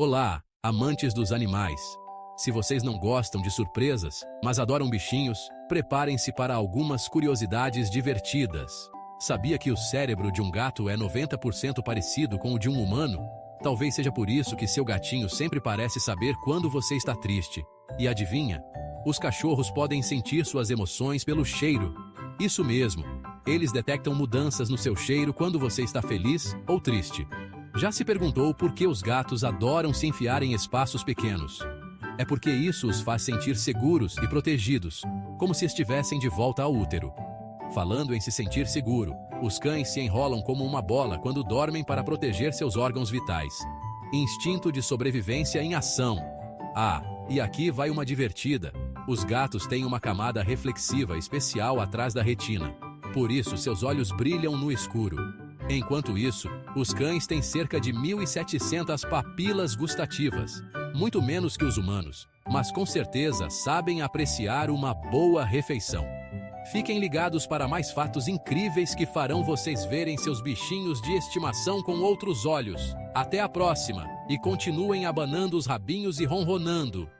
Olá, amantes dos animais. Se vocês não gostam de surpresas, mas adoram bichinhos, preparem-se para algumas curiosidades divertidas. Sabia que o cérebro de um gato é 90% parecido com o de um humano? Talvez seja por isso que seu gatinho sempre parece saber quando você está triste. E adivinha? Os cachorros podem sentir suas emoções pelo cheiro. Isso mesmo, eles detectam mudanças no seu cheiro quando você está feliz ou triste. Já se perguntou por que os gatos adoram se enfiar em espaços pequenos? É porque isso os faz sentir seguros e protegidos, como se estivessem de volta ao útero. Falando em se sentir seguro, os cães se enrolam como uma bola quando dormem para proteger seus órgãos vitais. Instinto de sobrevivência em ação. Ah, e aqui vai uma divertida. Os gatos têm uma camada reflexiva especial atrás da retina. Por isso, seus olhos brilham no escuro. Enquanto isso, os cães têm cerca de 1.700 papilas gustativas, muito menos que os humanos, mas com certeza sabem apreciar uma boa refeição. Fiquem ligados para mais fatos incríveis que farão vocês verem seus bichinhos de estimação com outros olhos. Até a próxima! E continuem abanando os rabinhos e ronronando.